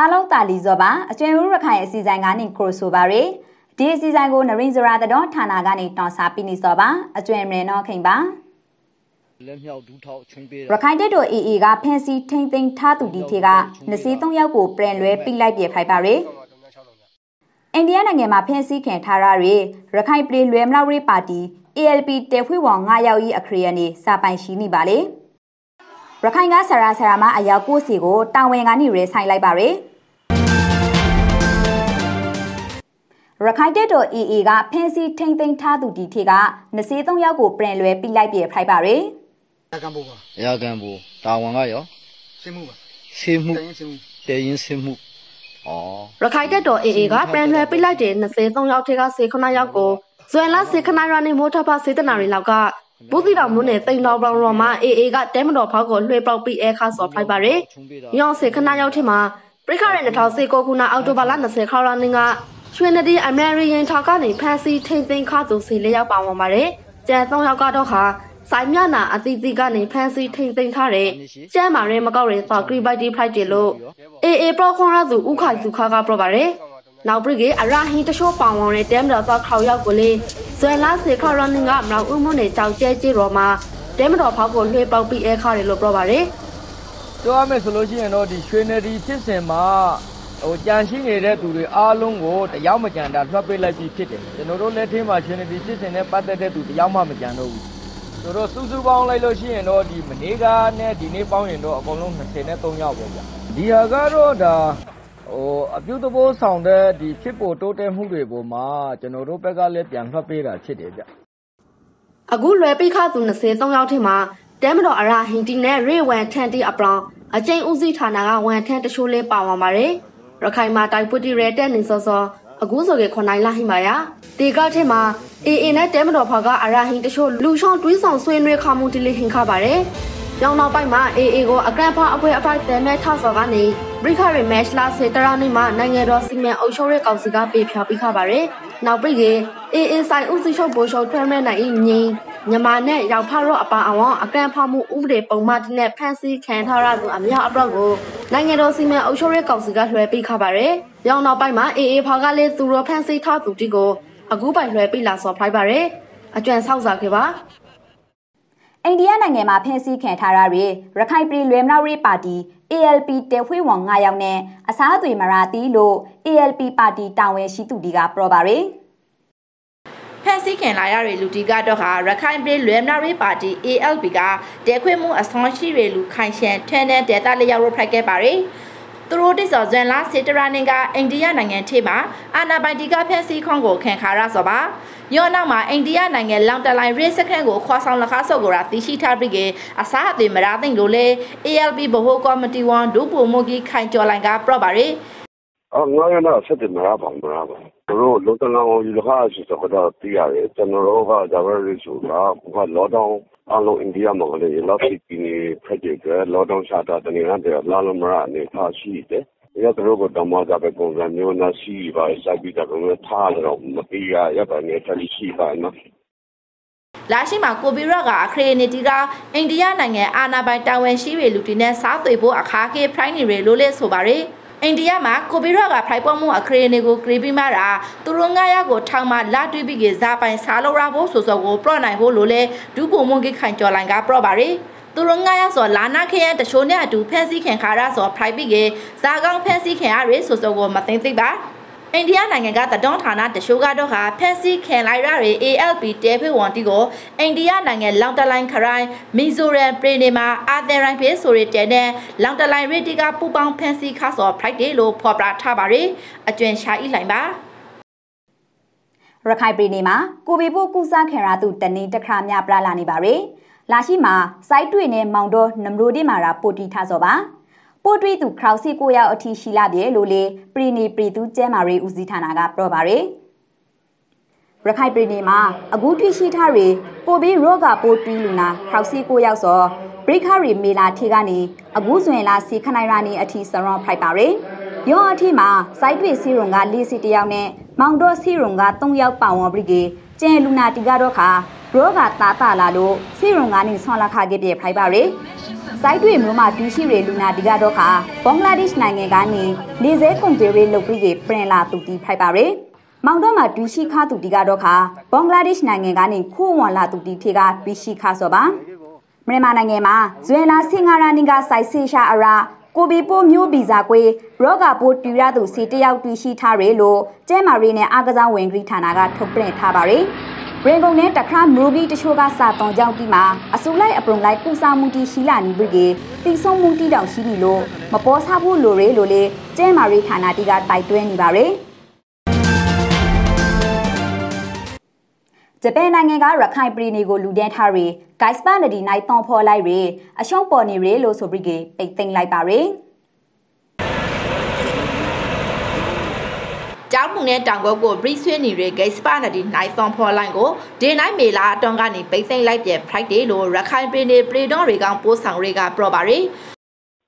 အားလုံးတာလီဇော်ပါအကျွမ်းဦးရခိုင်အစီအစဉ်ကနေခရိုဆိုပါရယ်ဒီအစီအစဉ်ကိုနရင်ဇရာတတော်ဌာနကနေတောင်းစားပြီးနေစောပါအကျွမ်းမရနော်ခင်ပါလက်မြောက်ဒူးထောက်ချင်းပေးရခိုင်တပ်တော် AA ကဖန်စီထိမ့်သိမ်းထားသူဒီထေက23ယောက်ကိုပြန်လွဲပြလိုက်ပြဖိုက်ပါရယ်အိန္ဒိယနိုင်ငံမှာဖန်စီခံထားရရရခိုင်ပြည်လွယ်မလောက်ရေးပါတီ ALP တေဖွေးဝေါ်9ယောက်ဤအခရီးအနေစာပိုင်ရှိနေပါလေရခိုင်ကဆရာဆရာမအယောက်ကိုစီကိုတာဝန်ကနေရဲဆိုင်လိုက်ပါရယ် ရခိုင်တပ်တော် AA ကဖမ်းဆီးထိမ့်သိမ်းထားသူဒီထေက23ယောက်ကိုပြန်လွဲပြလိုက်ပြဖိုက်ပါရယ်ရကန်ဘူပါရကန်ဘူတာဝန်ကရောစင်းမှုပါစင်းမှုတရင်စင်းမှုဩရခိုင်တပ်တော် AA ကပြန်လွှဲပေးလိုက်တဲ့23ယောက်ထဲက19ယောက်ကိုဇွန်လစေခနိုင်ရနေမိုးထဖစေတနာရီလောက်ကဘူးစီတော်မြို့နယ်တိန်တော်ပေါင်တော်မှာ AA ကတဲမတော်ဖောက်ကိုလွှဲပေါက်ပြီးအဲခါစော်ဖိုက်ပါရယ်။ရောင်စေခနာရောက်ထမှာပရိခရဲ2019ခုနှစ်အောက်တိုဘာလ20ခေါရနင်းက ရွှေနဒီအမေရိကန်ထောက်ကနေဖန်စီထိန်သိမ်းခါသူစီလေးယောက်ပါဝင်ပါတယ်။ကျန်3ယောက်ကတော့ဟာဆိုင်မြနာအသီးသီးကနေဖန်စီထိန်သိမ်းထားတဲ့ကျမ်းမာရဲမကောက်ရဲသောဂရီဘိုက်တီဖိုက်တယ်လို့အေအေပရောခွန်ရသူဥခိုင်စုခါကပြောပါတယ်နောက်ပရိကေအရာဟင်းတချို့ပောင်ဝင်တဲ့တဲမတော်သောခေါရောက်ကိုလေဇွဲလာစေခေါရနင်းကမလောက်ဥမှုနဲ့ကြောက်ကျဲကျဲတော်မှာတဲမတော်ဖောက်ကိုလှေပေါက်ပြီးအဲခါတယ်လို့ပြောပါတယ်ပြောရမယ်ဆိုလို့ရှိရင်တော့ဒီရွှေနယ်ဒီဖြစ်စဉ်မှာ ဟိုကြံရှိနေတဲ့သူတွေအားလုံးကိုတယောက်မကြံတာလွှတ်ပေးလိုက်ပြီးဖြစ်တယ်ကျွန်တော်တို့လက်ထင်းမှာရွှေနယ်ဒီဖြစ်စဉ်နဲ့ပတ်သက်တဲ့သူတယောက်မှမကြံတော့ဘူးဆိုတော့စုစုပေါင်းလိုက်လို့ရှိရင်တော့ဒီမနေ့ကနဲ့ဒီနေ့ပေါင်းရင်တော့အကုန်လုံး23ယောက်ပဲဗျဒီဟာကတော့ဒါဟိုအပြုသဘောဆောင်တဲ့ဒီဖြစ်ပေါ်တိုးတက်မှုတွေပေါ်မှာကျွန်တော်တို့ဘက်ကလည်းပြန်လှပ်ပေးတာဖြစ်တယ်ဗျအခုလွယ်ပိခသူ23ယောက်ထဲမှာတဲမတော်အရာဟင်တီနဲ့ရေဝန်ထန်တီအပလောင်အကျိန်ဦးစီးဌာနကဝန်ထန်တချို့လေးပါဝင်ပါတယ် ရခိုင်မှာတိုက်ပွတီရဲတက်နေစောစောအခုဆိုကေခွန်နိုင်လာဟိမာယာဒီကထဲမှာအေအေနဲ့တဲမတော်ဖောက်ကအရာဟင်တချို့လူရှောင်းတွေးဆောင်ဆွေးနွေးခမှုတလေးဟင်ခပါတယ်။ရောင်နောက်ပိုင်းမှာအေအေကိုအကန့်ဖအဖွဲအဖိုက်တဲမဲ့ထဆော်ကနေဘရိခရီမက်ချ်လာစေတရာနေမှာနိုင်ငံတော်စီမံအုပ်ချုပ်ရေးကောင်စီကပေးဖြောပြီးခပါတယ်။နောက်ပြီးကေအေအေဆိုင်ဦးစီးချုပ်ဘိုးချုပ်ထွန်းမဲ့နိုင်ငင်း မြန်မာနဲ့ရောက်ဖရော့အပါအဝန်အကန့်ဖမှုဥပဒေပုံမှန်နဲ့ဖန်ဆီးခံထားရသူအများအပြောက်ကိုနိုင်ငံတော်စီမံအုပ်ချုပ်ရေးကောင်စီကလွှဲပေးခပါတယ်။ရောင်နောက်ပိုင်းမှာအေအေဖော်ကလည်းသူတို့ဖန်ဆီးထားသူတီကိုအခုပိုင်လွှဲပေးလာစော်ဖိုက်ပါတယ်။အကြံဆောက်စားခဲ့ပါ။အိန္ဒိယနိုင်ငံမှာဖမ်းဆီးခံထားရတဲ့ရခိုင်ပြည်လွယ်မနာရေးပါတီ ALP တေဖွေးဝန်9ယောက်နဲ့အစားအသွေးမရာတီလို့ ALP ပါတီတာဝန်ရှိသူတွေကပြောပါရယ်။ ဖန်ဆီးခင်လာရတဲ့လူတီကတော့ဟာရခိုင်ပြည်လွယ်မနာရေးပါတီ ALP ကတဲခွေမှုအဆောင်ရှိရလူခိုင်ရှန်ထန်တဲ့ဒေတာလျောက်ရဖိုက်ခဲ့ပါတယ်သူတို့တိစောဇန်လာစေတရာနင်ကအိန္ဒိယနိုင်ငံထေမှာအာနာပိုင်တီကဖန်ဆီးခွန်ကိုခံခါရဆိုပါယောနောက်မှာအိန္ဒိယနိုင်ငံလောင်တလိုင်းရေးစခန်းကိုခွာဆောင်လခါဆော့ကိုရာသိရှိထားပြီးကအစားအသေးမရသိမ့်လို့လေ ALP ဘဟိုကော်မတီဝန်ဒုပုံမကြီးခိုင်ကျော်လိုင်ကပြပါရယ် အော်ငါရနာဆက်တယ်မရပါဘူးမရပါဘူးတို့လုံတလန်ကိုယူလာဆိုတော့သိရတယ်ကျွန်တော်တို့ကဒါပဲဆိုတာကလောဒေါင်းအလုံးအိန္ဒိယမှာလည်းလောက်စီပီနေဖက်ကြကလောဒေါင်းရှာတာတနေရတယ်လာလမရအနေထားရှိတယ်ရတော့ကတော့မကြပဲပုံစံမျိုးနဲ့ရှိပါစိုက်ပြီးတော့ထားတော့မပြေရရပါနေတလိရှိပါနော်လာရှိမှာကိုဗီရော့ကအခရေနီတီကအိန္ဒိယနိုင်ငံအာနာပိုင်တာဝန်ရှိတွေလူတီနဲ့စားသွေဖို့အခါကေဖရိုင်းနေရလို့လဲဆိုပါရယ် အိန္ဒိယမှာကိုဗစ်ရောဂါဖိုက်ပေါ်မှုအခရေနေကိုကရီပီမာတာသူတို့ငါးယောက်ကိုထောင်မှလာတွေ့ပြီးကစားပိုင်စားလို့ရဖို့ဆိုစောကိုပလော့နိုင်ဖို့လို့လဲဒူးပုံမွန်ကိခိုင်ကျော်လိုင်ကပလော့ပါရီသူတို့ငါရဆိုလာနာခရတချို့နဲ့အတူဖက်စီခင်ခါရဆိုဖိုက်ပြီးကဇာကောင်းဖက်စီခင်ရရဲဆိုစောကိုမသိသိပါ အိန္ဒိယနိုင်ငံကတတွန်းဌာနတရှိုးကတော့ဟာဖက်စီခင်လိုက်ရတွေ ALP တဲဖေဝန်တီကိုအိန္ဒိယနိုင်ငံလောင်တလိုင်းခရိုင်မီဇိုရမ်ပြည်နယ်မှာအာသန်ရိုင်းဖေးဆိုရတဲ့နဲ့လောင်တလိုင်းရီတီကပူပေါင်းဖက်စီခါဆော်ဖရိုက်ဒေးလို့ဖော်ပြထားပါရယ်အကျွမ်းရှာဤလိုင်ပါရခိုင်ပြည်နယ်မှာကိုဗစ်ပိုးကူးစက်ခံရသူတနေ့တစ်ခါများပြလာနေပါရယ်လာရှိမှာစိုက်တွေနဲ့မောင်တော်နမရိုဒီမာရာပိုတီထားစောပါ ပို့တွေးသူခရောက်စီကိုရောက်အထိရှိလာပြေလို့လေပရီနီပရီသူကျဲမာရီဦးစီးဌာနကပြောပါရယ်ရခိုင်ပြည်နယ်မှာအခုထိရှိထားတွေပိုပြီးရောဂါပိုးတီးလူနာခရောက်စီကိုရောက်စောဘရိခရီမေလာထေကနေအခုဆိုရင်လာစီခနိုင်ရာနေအထိစရောဖိုက်ပါရယ်ရောအထိမှာစိုက်တွေစီရုံက၄စီတယောက်နဲ့မောင်တော့စီရုံက၃ယောက်ပါဝင်ပြီးကကျန်လူနာတီကတော့ခါရောဂါသားတာလာလို့စီရုံကနေဆွန်လာခခဲ့ပြဖိုက်ပါရယ် စိုက်တွေမျိုးမှာတူရှိရလူနာဒီကတော့ခါဘင်္ဂလားဒေ့ရှ်နိုင်ငံကနေနေစဲကွန်တီရီလုတ်ပြီးပြင်လာတူတီဖိုက်ပါရယ်မောင်တော့မှာတူရှိခါတူတီကတော့ခါဘင်္ဂလားဒေ့ရှ်နိုင်ငံကနေခိုးဝန်လာတူတီထေကတူရှိခါစောပါမြန်မာနိုင်ငံမှာဇွဲလာစင်္ဂရာနီကစိုက်စီရှာအရာကိုဘီပိုမျိုးဗီဇာကွေးရောဂါပိုးတူရသူစီတယောက်တူရှိထားရလို့ကျဲမာရီနဲ့အာကစားဝင်ဂရီဌာနကထုတ်ပြန်ထားပါရယ် ရင်ကုန်နဲ့တခါမူဂီတချို့ကစာတောင်ကြောင့်ဒီမှာအစုလိုက်အပရုံလိုက်ကုစားမှုတီရှိလာနေပြီကေတီဆုံးမှုတီတောင်ရှိပြီလို့မပေါ်စားဘူးလိုရဲလို့လေကျဲမာရီဌာနတီကတိုက်တွန်းနေပါရယ်ဂျပန်နိုင်ငံကရခိုင်ပြည်နယ်ကိုလူဒန်းထားရီဂိုက်စပန်ဒီနိုင်တောင်ဖော်လိုက်ရီအရှုံးပေါ်နေရီလို့ဆိုပြီးကပိတ်သိမ်းလိုက်ပါရီ ကျောင်းမှုနဲ့တောင်ကုတ်ကို brief ဆွေးနေရ gate spa နဲ့ဒီ night song for line ကို day night မေလာအတွန်းကနေပိတ်သိမ်းလိုက်ပြ Friday လို့ရခိုင်ပြည်နယ်ပြည်တော်တွေကောင်ပိုးဆောင်တွေကပြောပါရယ်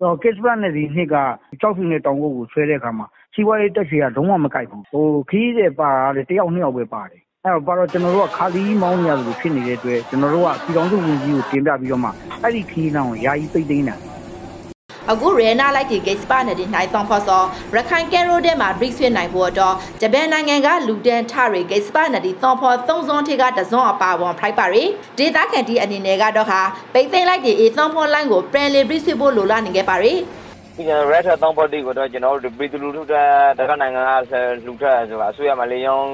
တော့ case plan နဲ့ဒီနှစ်ကကြောက်ဖြူနဲ့တောင်ကုတ်ကိုဆွဲတဲ့အခါမှာစီးပွားရေးတက်ချေကလုံးဝမကိုက်ဘူးဟိုခီးတဲ့ပါတယ်တယောက်နှစ်ယောက်ပဲပါတယ်အဲ့တော့ပါတော့ကျွန်တော်တို့ကခါလီမောင်းနေရတယ်ဖြစ်နေတဲ့အတွက်ကျွန်တော်တို့ကပြည်တော်စုဝင်ကြီးကိုတင်ပြပြီးတော့မှအဲ့ဒီခီးနောင်ယာယီပိတ်သိမ်းတာ အခုရေနာလိုက်တီဂိတ်စပါနဲ့ဒီနိုင်ဆောင်ဖော်စောရခိုင်ကဲရိုတဲ့မှာ BRICS ဖြစ်နိုင်ဖို့တော့ဂျပန်နိုင်ငံကလူတန်ထရီဂိတ်စပါနဲ့ဒီသောဖော်သုံးစွန်းထေကတစွန်းအပါဝန်ဖလိုက်ပါရီဒေတာကန်တီအနေနဲ့ကတော့ဟာပိတ်သိမ်းလိုက်တီအေသောဖော်လိုင်းကိုပရန်လီ BRICS ဖြစ်ဖို့လိုလားနေခဲ့ပါရီဒီကရက်ထတောင်းပေါ်တီကိုတော့ကျွန်တော်တို့ပြည်သူလူထုတဲ့တက္ကနိုင်ငံကလူထဆိုတာအစိုးရမလေးရောင်း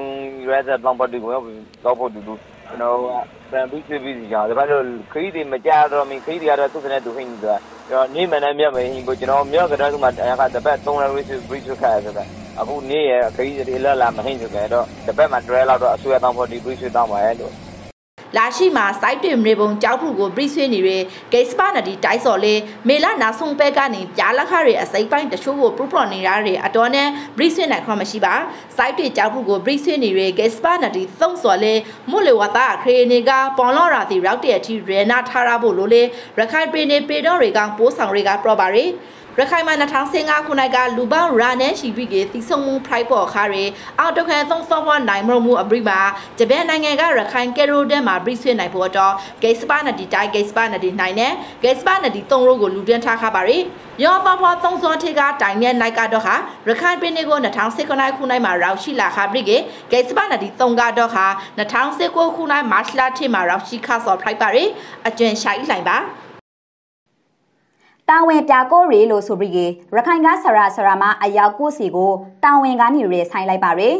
ရက်ထတောင်းပေါ်တီကိုတော့ဖို့တူတူ ကျွန်တော်ကပြန်ပြီးဖြစ်ပြီးကြာဒါပေမဲ့ခရီးတွေမကြတော့မင်းခရီးတွေကတော့သူ့ကနေသူဟင်းနေတာကျွန်တော်နေမနဲ့မြတ်မဟင်းကိုကျွန်တော်မြောက်ကတည်းကမှတရားကတပတ်3လ research brief ခါရဆိုတာအခုနေ့ရခရီးတွေလာလာမဟင်းဆိုကြတော့တပတ်မှတွဲလောက်တော့အစိုးရတောင်းဖို့ဒီ brief တောင်းပါရဲ့လို့ လာရှိမှာ site တွင်မြေပုံကြောက်ဖို့ကို brief ဆွေးနေတဲ့ gate spa နဒီတိုက်စော်လေးမေလာနာဆုံပဲကနေပြားလက်ခတွေအစိပ်ပိုင်းတချို့ကို proof နေရတဲ့အတော်နဲ့ brief ဆွေးနိုင်ခွင့်မရှိပါ site တွေကြောက်ဖို့ကို brief ဆွေးနေတဲ့ gate spa နဒီသုံးစော်လေးမို့လေဝတာခရေနေကပေါ်လော်ရာတီရောက်တဲ့အထိရေနာထားရဖို့လိုလေရခိုင်ပြည်နယ်ပေတော်တွေကပိုးဆောင်တွေကပရောပါရီ ရခိုင်မှာ2015ခုနှစ်ကလူပေါင်းရာနဲ့ရှိပြီးကတိဆုံမှုဖရိုက်ပေါ်ခါရအော်တခဲသုံးစောဖွားနိုင်မမှုအပရိမှာဂျပန်နိုင်ငံကရခိုင်ကယ်ရိုဒန်မှာပြည့်ဆွေးနိုင်ဖို့တော့ဂိတ်စပါနဒီတိုင်းဂိတ်စပါနဒီနိုင်နဲ့ဂိတ်စပါနဒီသုံးရိုးကိုလူတွင်းထားခါပါရီရောပဖွားသုံးစောထေကတိုင်နဲ့နိုင်ကတော့ဟာရခိုင်ပြည်နယ်ကို2019ခုနှစ်မှာရောက်ရှိလာခါပြီးကဂိတ်စပါနဒီသုံးကတော့ဟာ2019ခုနှစ်မတ်လထိမှာရောက်ရှိခါစောဖရိုက်ပါရီအကျွမ်းရှိုင်းလိုက်ပါ တာဝန်ပြကိုရီလို့ဆိုပြီးရခိုင်ကဆရာဆရာမအယောက်ကိုစီကိုတာဝန်ကနေရဲဆိုင်လိုက်ပါရယ်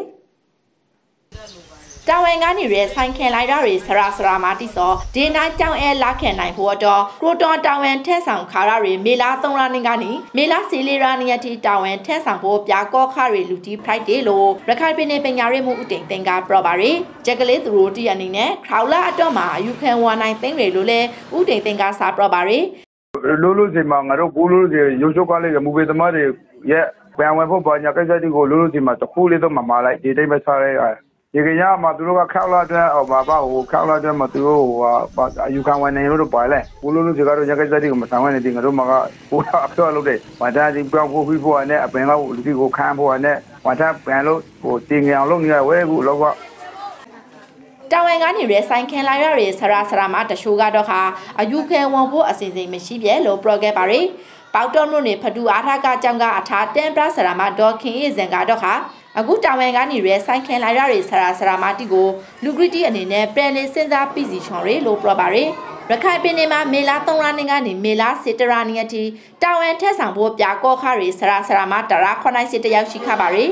တာဝန်ကနေရဲဆိုင်ခင်လိုက်တော့ရဆရာဆရာမတိစောဒီနိုင်ကြောင်အဲလာခင်နိုင်ဖို့တော့ကရိုတော်တာဝန်ထက်ဆောင်ခါရရမေလာ3ရနေကနေမေလာစီလီရာနီယတီတာဝန်ထက်ဆောင်ဖို့ပြကောခရလူတီဖရိုက်ဒေးလို့ရခိုင်ပြည်နယ်ပညာရေးမှုဥတင်တင်ကပရောပါရီဂျက်ကလေးသူတို့တီအနေနဲ့ခရောလာအတော့မှာယူခံဝါနိုင်သိမ့်ရလို့လဲဥတင်တင်ကစာပရောပါရီ လို့လို့စီမှာငါတို့ကိုလို့စီရုပ်ချုပ်ကားလေးကမူပေသမားတွေရဲ့ပြန်ဝင်ဖို့ပါညာကိစ္စတွေကိုလို့လို့စီမှာတခုလေးတော့မမလိုက်ဒီတိုင်းပဲစားရဲဒီကရမှာသူတို့ကခောက်လာတဲ့ဟိုဘာဘာဟိုခောက်လာတဲ့မှာသူတို့ဟိုအယူခံဝင်နေလို့ပါလေကိုလို့လို့စီကတော့ညာကိစ္စတွေကိုမဆောင်ဝင်နေတယ်ငါတို့မှာကဟိုအပြောလို့တဲ့ဝါတာဒီပြောင်းဖို့ပြီးဖို့နဲ့အပင်ကလူကြီးကိုခံဖို့နဲ့ဝါတာပြန်လို့ဟိုတင်ကြအောင်လုပ်နေရဝဲကူလောက တာဝန်ကနေရဲဆိုင်ခင်လာရရဲဆရာဆရာမတရှိုးကတော့ခါအယူခဲဝန်ဖို့အစီအစဉ်မရှိပြဲလို့ပြောခဲ့ပါရီပေါတော်မြို့နယ်ဖတူအားထားကကြောင့်ကအထာတန်ပရဆရာမဒေါ်ခင်အေးစံကတော့ခါအခုတာဝန်ကနေရဲဆိုင်ခင်လာရရဲဆရာဆရာမတီကိုလူဂရီတီအနေနဲ့ပြန်နေစဉ်းစားပြီးစီချွန်ရဲလို့ပြောပါရီရခိုင်ပြည်နယ်မှာမေလာ3ရနေ့ကနေမေလာစေတရာနေ့အထိတာဝန်ထက်ဆောင်ဖို့ပြာကောခရီဆရာဆရာမတရာခွန်နိုင်စစ်တယောက်ရှိခပါရီ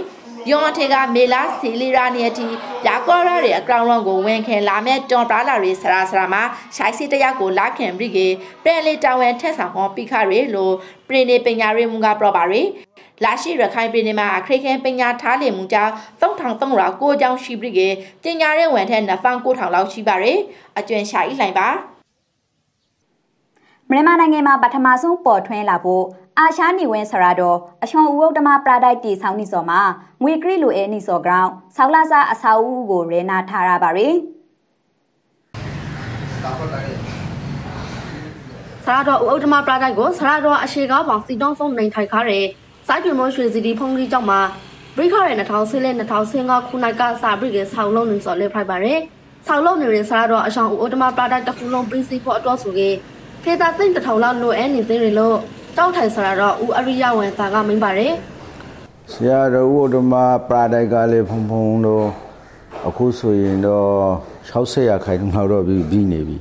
ယောန်ထေကမေလာစီလီရာနီတီယာကောရရဲ့အကောင်လုံးကိုဝင်ခင်လာမဲ့တွန်ပလာလာရီဆရာဆရာမှာရှိုက်စီတယောက်ကိုလာခင်ပြီးကေပရလီတာဝန်ထက်ဆောင်ဟောပိခရီလို့ပရိနေပညာရေးမှုကပြောပါရီလာရှိရခိုင်ပြည်နယ်မှာအခရိခင်ပညာထားလေမှုကြောင့်3300ကိုကျောင်းရှိပြီးကေပညာရေးဝန်ထက်နှစ်ဖန်9000လောက်ရှိပါရယ်အကျွမ်းရှာဤလှိုင်ပါ မြန်မာနိုင်ငံမှာပထမဆုံးပေါ်ထွန်းလာဖို့အာရှာနေဝင်းဆရာတော်အရှောင်းဦးဥဒ္ဓမပရာဒိုက်တီဆောင်းနီစော်မှာငွေကရီလိုအဲနီစော်ကောင်ဆောက်လာစာအစာအုပ်ကိုရေနာထားရပါရယ်ဆရာတော်ဦးဥဒ္ဓမပရာဒိုက်ကိုဆရာတော်အရှိကားပေါင်စီတောင်းဆုံးနိုင်ထိုင်ခါတဲ့စိုက်တွင်မွှေရွှေစီတီဖုန်ကြီးကျောင်းမှာဘရိခရဲ2010နဲ့2015ခုနှစ်ကစာဘရိကေဆောက်လုံးနေစော်လဲဖိုက်ပါရယ်ဆောက်လုံးနေတဲ့ဆရာတော်အရှောင်းဦးဥဒ္ဓမပရာဒိုက်တစ်ခုလုံးပြီးစီဖို့အတွက်ဆိုကေ ဖေသာသိမ့်တထောင်လောက်လိုအဲနေသေးတယ်လို့တောက်ထိုင်ဆရာတော်ဦးအရိယဝန်သာကမိန်ပါတယ်ဆရာတော်ဦးဓမ္မပရာဒိုက်ကလေးဖုံဖုံတော့အခုဆိုရင်တော့60ရာခိုင်နှုန်းလောက်တော့ပြီးပြီးနေပြီ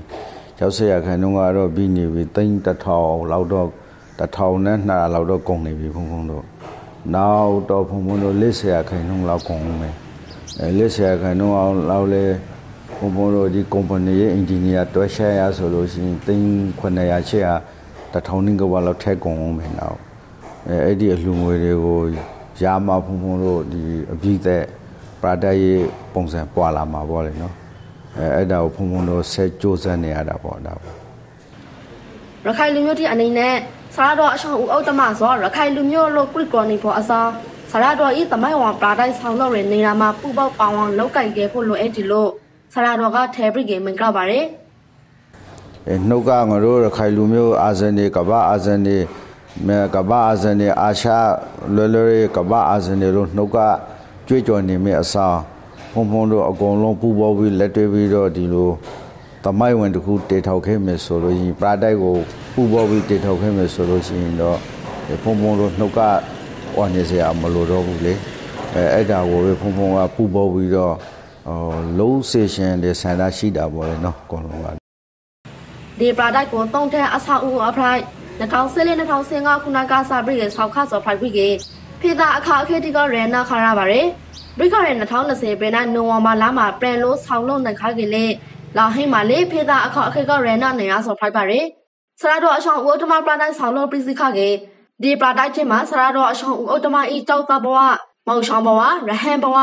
60ရာခိုင်နှုန်းကတော့ပြီးနေပြီသိန်းတစ်ထောင်လောက်တော့တစ်ထောင်နဲ့200လောက်တော့ကုန်နေပြီဖုံဖုံတော့နောက်တော့ဖုံဖုံတော့40ရာခိုင်နှုန်းလောက်ကုန်မယ်အဲ40ရာခိုင်နှုန်းအောင်လောက်လဲ ဖုံဖုံတော့ဒီကုမ္ပဏီရဲ့အင်ဂျင်နီယာတွဲရှာရဆိုလို့ရှိရင်သိန်း900 800တစ်ထောင်နှင်းကဘာလောက်ထက်ကုန်အောင်မယ်နောက်အဲအဲ့ဒီအလှငွေတွေကိုရာမဖုံဖုံတို့ဒီအပြည့်သက်ပရာဒတ်ရဲ့ပုံစံပွာလာမှာပေါ့လေနော်အဲအဲ့ဒါကိုဖုံဖုံတို့ဆက်ကြိုးစားနေရတာပေါ့ဒါပေါ့ရခိုင်လူမျိုးတီအနေနဲ့ဆရာတော်အဆောင်ဦးဥတ္တမဆိုရခိုင်လူမျိုးလို့ကရစ်ကော်နေဖို့အစားဆရာတော်ဤတမိုင်းဝံပရာဒိုက်ဆောင်လို့ရနေတာမှာပူပေါပေါအောင်လောက်ကင်ခဲ့ဖို့လိုအပ်တယ်လို့ ဆရာတော်ကထဲပရိကေမင်္ဂလာပါတယ်အဲနှုတ်ကငါတို့ရခိုင်လူမျိုးအာဇန်နေကဘာအာဇန်နေမေကဘာအာဇန်နေအာရှလွယ်လွယ်ကဘာအာဇန်နေလို့နှုတ်ကကြွေးကြော်နေမိအစားဖုံဖုံတို့အကုန်လုံးပူပေါပြီးလက်တွဲပြီးတော့ဒီလိုတမိုက်ဝင်တစ်ခုတေထောက်ခဲ့မယ်ဆိုလို့ရင်ပရာဒိုက်ကိုပူပေါပြီးတေထောက်ခဲ့မယ်ဆိုလို့ရှိရင်တော့ဖုံဖုံတို့နှုတ်ကဟောနေစရာမလိုတော့ဘူးလေအဲအဲ့ဒါကိုပဲဖုံဖုံကပူပေါပြီးတော့ ဟိုလုံးစေရှင်တဲ့ဆန္ဒရှိတာပေါ့လေနော်အကုန်လုံးကဒီပရာဒိုက်ကိုတုံးတဲ့အဆောက်အဦအဖရိုက်2014-2015ခုနှစ်ကစားပြီးတဲ့ဆောက်ခါစောဖိုက်ပြီးကဖေသာအခါအခေတိကရန်နာခါရပါတယ်ဘရိကရ2020ပြည်နိုင်နိုဝင်ဘာလမှာပြန်လို့ဆောင်းလုံးနိုင်ခါကလေးလာဟိမာလေးဖေသာအခါအခေကရန်နာနေရဆောဖိုက်ပါတယ်ဆရာတော်အဆောင်ဦးတမပရာဒိုက်ဆောင်းလုံးပြည်စီခါကဒီပရာဒိုက်ချင်းမှာဆရာတော်အဆောင်ဦးတမဤတောက်သဘဝမောင်ဆောင်ဘဝရဟန်ဘဝ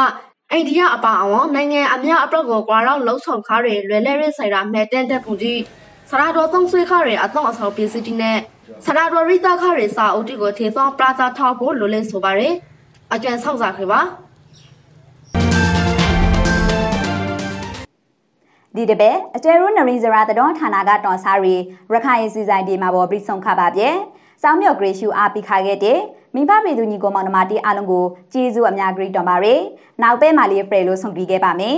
အိန္ဒိယအပါအဝင်နိုင်ငံအများအပြတ်ကိုကွာတော့လှုပ်ဆောင်ခါတွေလွယ်လဲရဲဆိုင်တာမဲ့တန်တဲ့ပုံကြီးဆရာတော်သုံးဆွေးခါတွေအတော့အဆောင်ပြည်စီတီနဲ့ဆရာတော်ရိတာခါတွေစာအုပ်တီကိုထေသောပရာသာထောက်ဖို့လိုလဲဆိုပါတယ်အကျန်ဆောက်စားခေပါဒီတပဲအကျယ်ရိုနရီဇရာတတော်ဌာနကတော်စားရီရခိုင်စီဆိုင်ဒီမှာပေါ်ပြီးဆုံးခပါပြဲစောင်းမြော့ဂရေရှူအားပိခါခဲ့တဲ့ မိဘပြည်သူညီကိုမောင်နှမတီအားလုံးကိုကျေးဇူးအများကြီးတော်ပါရယ်နောက်ပဲမာလီဖရဲလို့ဆုံးပြီးခဲ့ပါမယ်